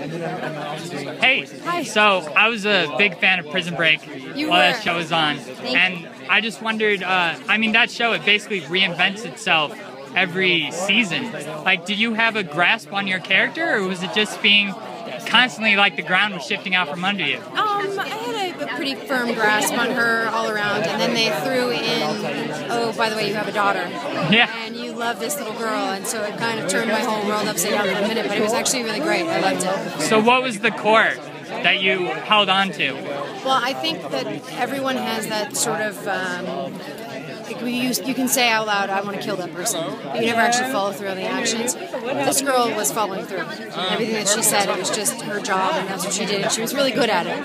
Hey, Hi. so I was a big fan of Prison Break You while were. that show was on, Thank and I just wondered. Uh, I mean, that show it basically reinvents itself every season. Like, did you have a grasp on your character, or was it just being constantly like the ground was shifting out from under you? Um, I had a, a pretty firm grasp on her all around, and then they threw in, oh, by the way, you have a daughter. Yeah. And you love this little girl, and so it kind of turned my whole world upside down for a minute, but it was actually really great. I loved it. So, what was the core that you held on to? Well, I think that everyone has that sort of. Um, like we use, you can say out loud, "I want to kill that person," but you never actually follow through on the actions. This girl was following through. Everything that she said, it was just her job, and that's what she did, and she was really good at it,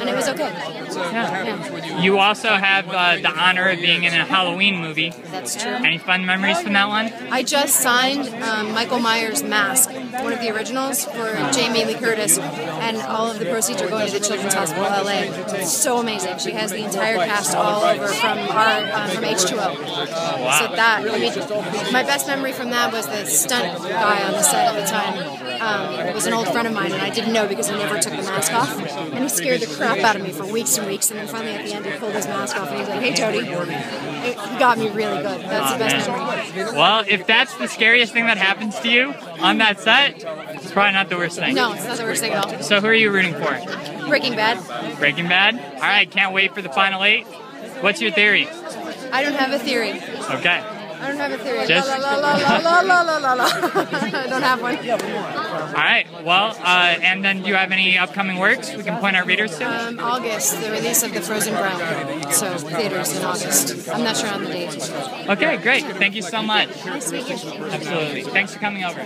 and it was okay. Yeah, You also have uh, the honor of being in a Halloween movie. that's true. Any fun memories from that one? I just signed um, Michael Myers' mask, one of the originals, for Jamie Lee Curtis, and all of the proceeds are going to the Children's Hospital LA. It's so amazing. She has the entire cast all over from our um, from H20. So that I mean, my best memory from that was the stunt guy on the set at the time. Um, was an old friend of mine, and I didn't know because he never took the mask off, and he scared the crap out of me for weeks and weeks. And then finally, at the end, he pulled his mask off, and he was like, "Hey, Jodi," it, he got me really good. That's the best memory. Well, if that's the scariest thing that happens to you on that set, it's probably not the worst thing. No, it's not the worst thing at all. So, who are you rooting for? Breaking Bad. Breaking Bad? All right, can't wait for the final eight. What's your theory? I don't have a theory. Okay. I don't have a theory. Just... La, la, la, la, la, la, la, I don't have one. All right. Well, uh, and then do you have any upcoming works we can point our readers to? Um, August, the release of The Frozen Ground. So, theaters in August. I'm not sure on the date. Okay, great. Thank you so much. Absolutely. Thanks for coming over.